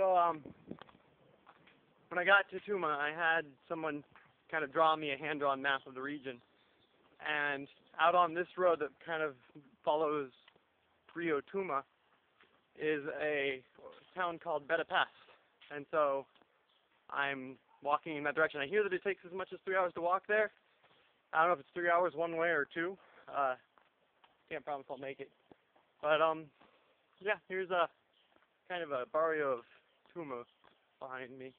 So, um, when I got to Tuma, I had someone kind of draw me a hand-drawn map of the region. And out on this road that kind of follows Rio Tuma is a town called Beta. And so I'm walking in that direction. I hear that it takes as much as three hours to walk there. I don't know if it's three hours one way or two. Uh, can't promise I'll make it. But um, yeah, here's a kind of a barrio of Tuma behind me.